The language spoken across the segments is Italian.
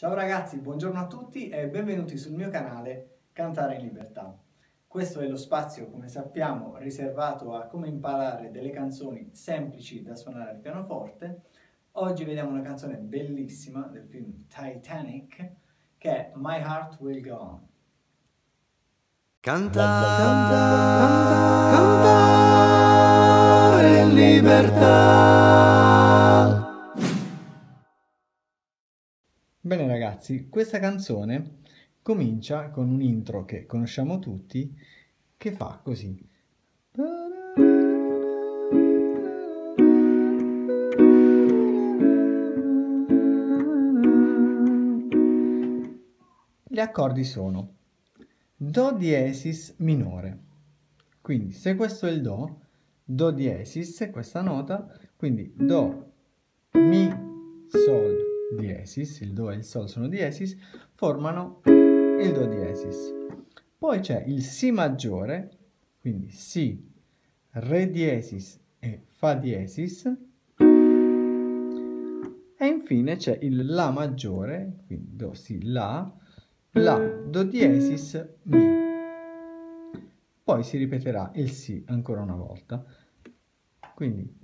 Ciao ragazzi, buongiorno a tutti e benvenuti sul mio canale Cantare in Libertà. Questo è lo spazio, come sappiamo, riservato a come imparare delle canzoni semplici da suonare al pianoforte. Oggi vediamo una canzone bellissima del film Titanic che è My Heart Will Go On. Cantare, cantare, cantare in libertà. Ragazzi, questa canzone comincia con un intro che conosciamo tutti che fa così. Gli accordi sono Do diesis minore. Quindi se questo è il Do, Do diesis è questa nota, quindi Do, diesis, il Do e il Sol sono diesis, formano il Do diesis. Poi c'è il Si maggiore, quindi Si, Re diesis e Fa diesis. E infine c'è il La maggiore, quindi Do, Si, La, La, Do diesis, Mi. Poi si ripeterà il Si ancora una volta. Quindi...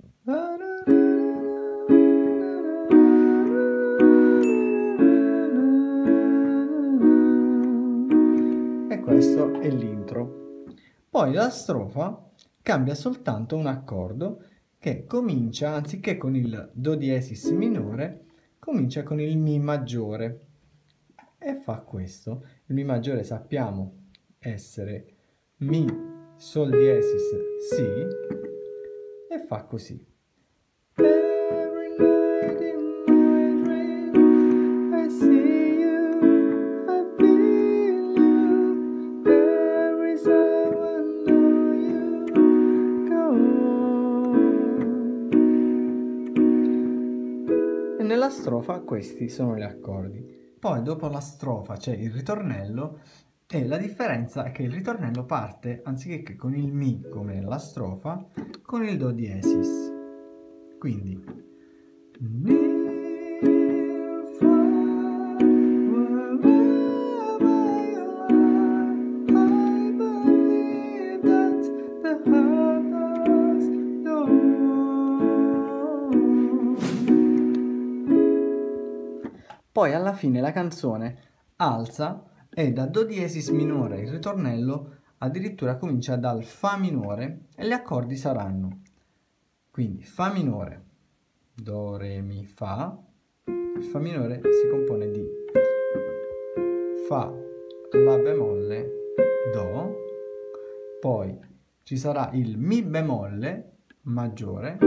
questo è l'intro. Poi la strofa cambia soltanto un accordo che comincia, anziché con il Do diesis minore, comincia con il Mi maggiore e fa questo. Il Mi maggiore sappiamo essere Mi, Sol diesis, Si e fa così. Nella strofa questi sono gli accordi. Poi dopo la strofa c'è il ritornello e la differenza è che il ritornello parte, anziché con il Mi come nella strofa, con il Do diesis. Quindi Poi alla fine la canzone alza e da Do diesis minore il ritornello addirittura comincia dal Fa minore e gli accordi saranno. Quindi Fa minore, Do, Re, Mi, Fa, il Fa minore si compone di Fa, La bemolle, Do, poi ci sarà il Mi bemolle maggiore,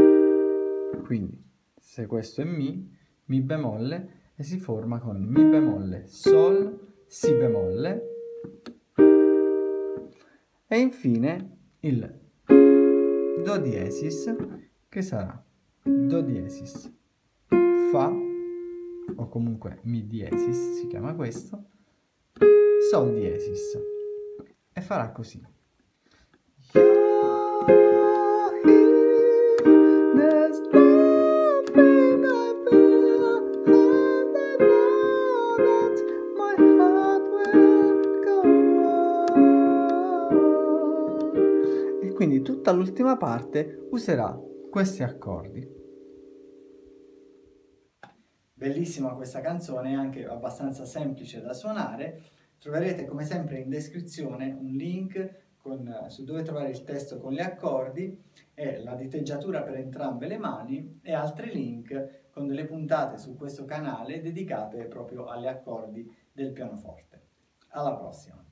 quindi se questo è Mi, Mi bemolle, e si forma con Mi bemolle, Sol, Si bemolle e infine il Do diesis che sarà Do diesis, Fa o comunque Mi diesis si chiama questo, Sol diesis e farà così. Quindi tutta l'ultima parte userà questi accordi. Bellissima questa canzone, anche abbastanza semplice da suonare. Troverete come sempre in descrizione un link con, su dove trovare il testo con gli accordi e la diteggiatura per entrambe le mani e altri link con delle puntate su questo canale dedicate proprio agli accordi del pianoforte. Alla prossima!